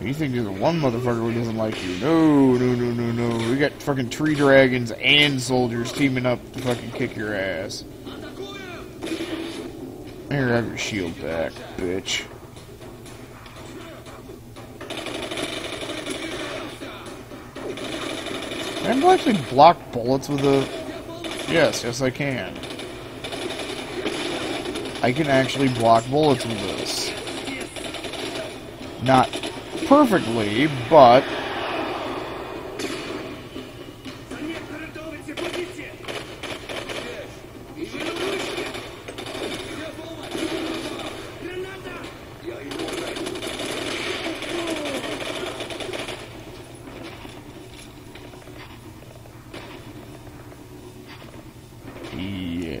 You think there's one motherfucker who doesn't like you? No, no, no, no, no. We got fucking tree dragons and soldiers teaming up to fucking kick your ass. Here, have your shield back, bitch. Can I actually block bullets with a... Yes, yes I can. I can actually block bullets with this. Not perfectly, but... Yeah.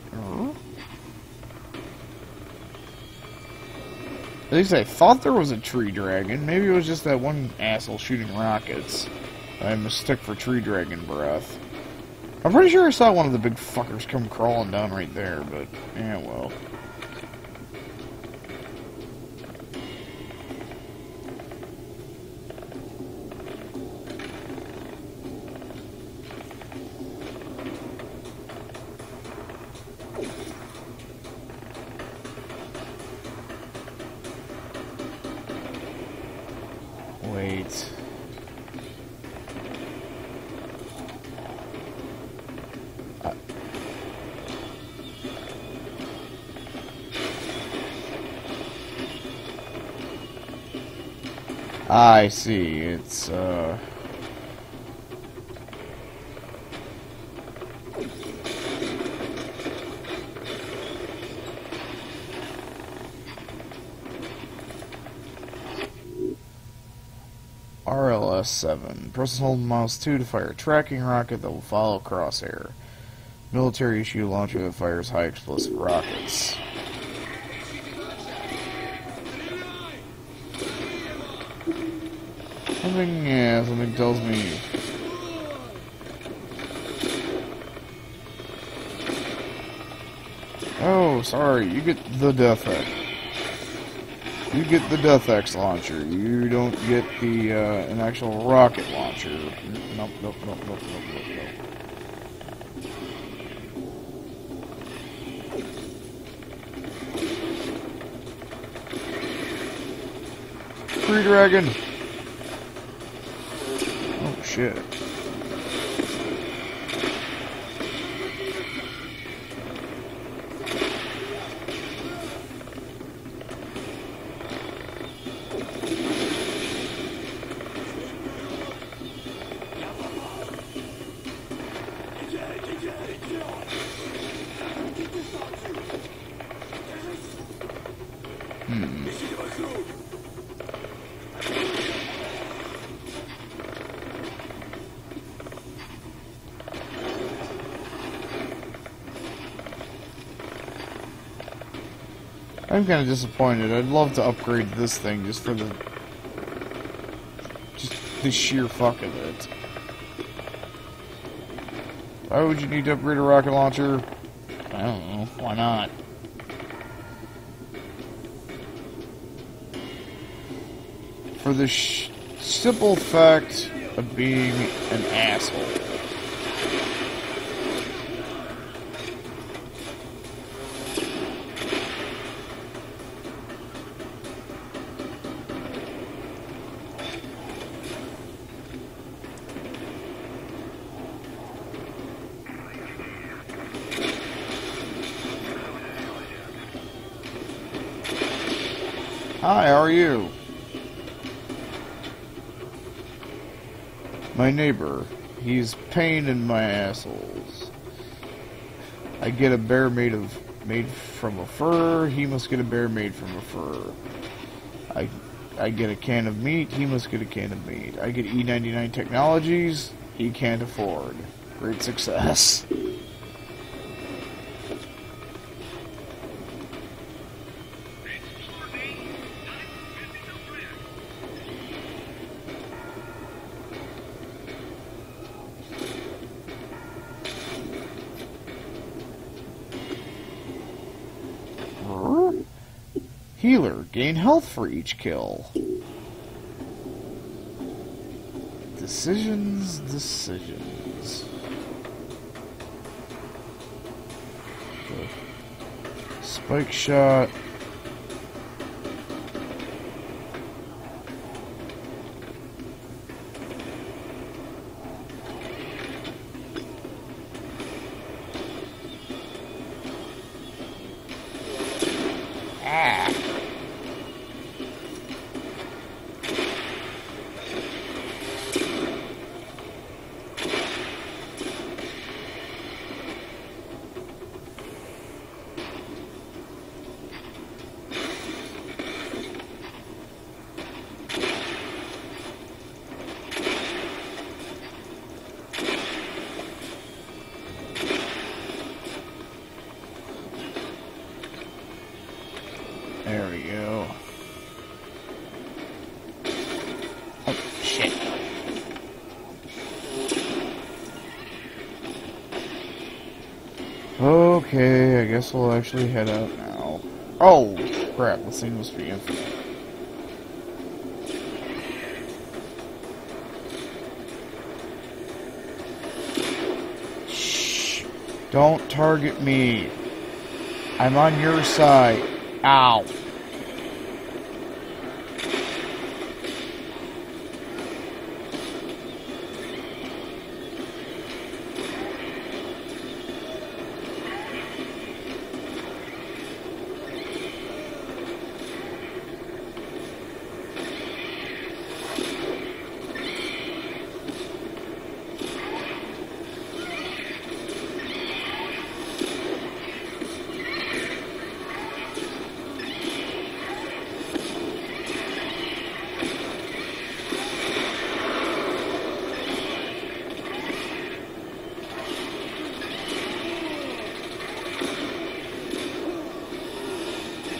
At least I thought there was a tree dragon. Maybe it was just that one asshole shooting rockets. I mistook for tree dragon breath. I'm pretty sure I saw one of the big fuckers come crawling down right there, but yeah, well. I see. It's, uh... RLS-7. Press and hold mouse 2 to fire a tracking rocket that will follow crosshair. Military issue launcher that fires high explosive rockets. Something, yeah, something tells me. Oh, sorry, you get the Death X. You get the Death X launcher. You don't get the, uh, an actual rocket launcher. Nope, nope, nope, nope, nope, nope, nope. Tree Dragon! Oh, shit. I'm kind of disappointed. I'd love to upgrade this thing just for the... Just the sheer fuck of it. Why would you need to upgrade a rocket launcher? I don't know. Why not? For the simple fact of being an asshole. Hi, how are you? My neighbor. He's pain in my assholes. I get a bear made of made from a fur, he must get a bear made from a fur. I I get a can of meat, he must get a can of meat. I get E99 technologies, he can't afford. Great success. Healer, gain health for each kill. Decisions, decisions. Spike shot. There we go. Oh, shit. Okay, I guess we'll actually head out now. Oh, crap, this thing must be infinite. Shh. Don't target me. I'm on your side. Ow.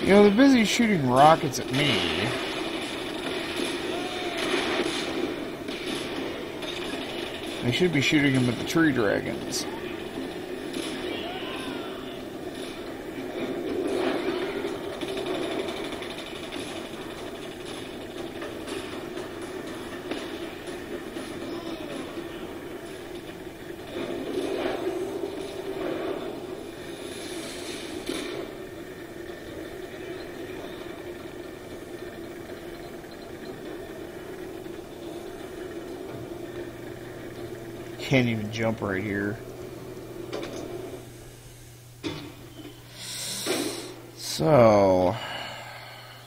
You know, they're busy shooting rockets at me. They should be shooting them at the tree dragons. Can't even jump right here. So,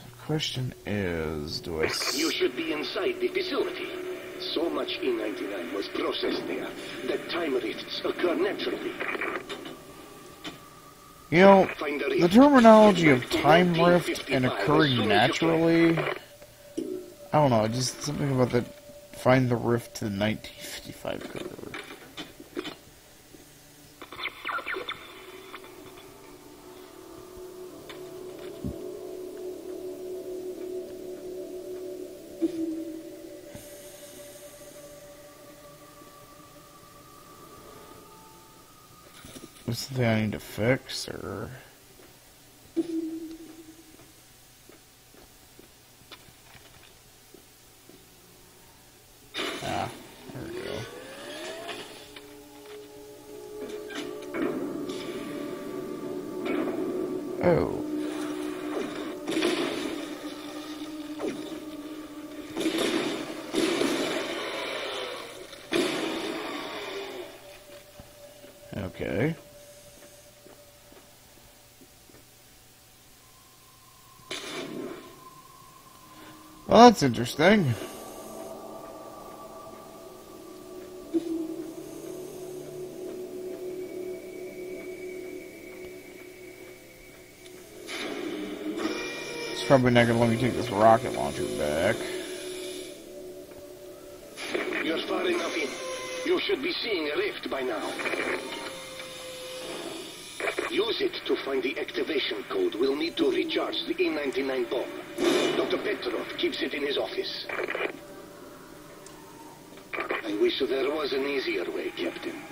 the question is, do I... You should be inside the facility. So much E99 was processed there that time rifts occur naturally. You know, the the terminology of time rift and occurring naturally... I don't know, just something about that... Find the rift to the 1955 curve. What's something I need to fix, or... Well, that's interesting. It's probably not gonna let me take this rocket launcher back. You're far enough in. You should be seeing a rift by now. Use it to find the activation code. We'll need to recharge the E99 bomb. Dr. Petrov keeps it in his office. I wish there was an easier way, Captain.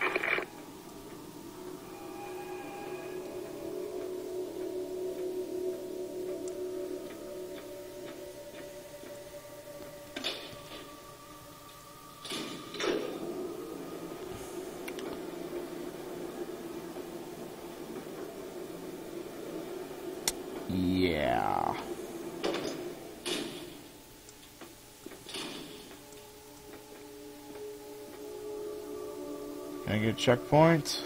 Yeah. Can I get a checkpoint?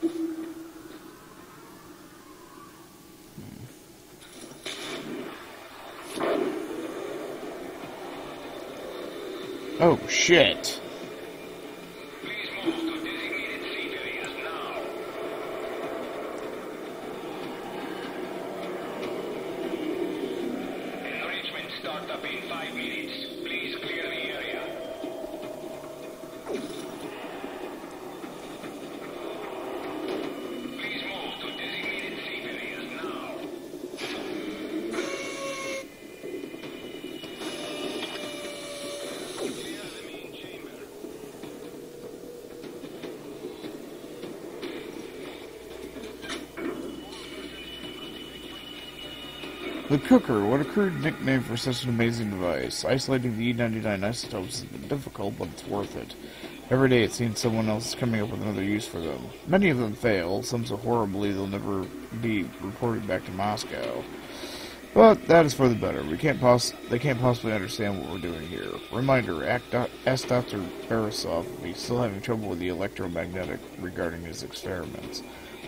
Hmm. Oh, shit. The Cooker, what a crude nickname for such an amazing device. Isolating the E99 isotopes has been difficult, but it's worth it. Every day it seems someone else is coming up with another use for them. Many of them fail, some so horribly they'll never be reported back to Moscow. But that is for the better. We can't poss- they can't possibly understand what we're doing here. Reminder, ask Dr. Barisov if he's still having trouble with the electromagnetic regarding his experiments.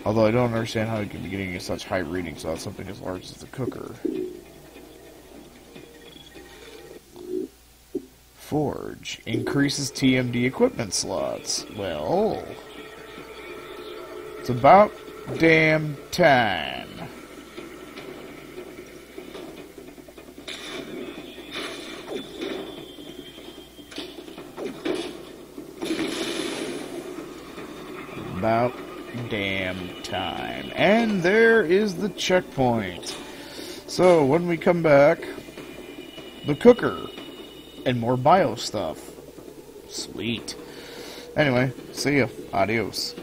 Although I don't understand how he can be getting such high readings on something as large as the cooker. Forge increases TMD equipment slots. Well, it's about damn time. About damn time. And there is the checkpoint. So, when we come back, the cooker and more bio stuff. Sweet. Anyway, see ya. Adios.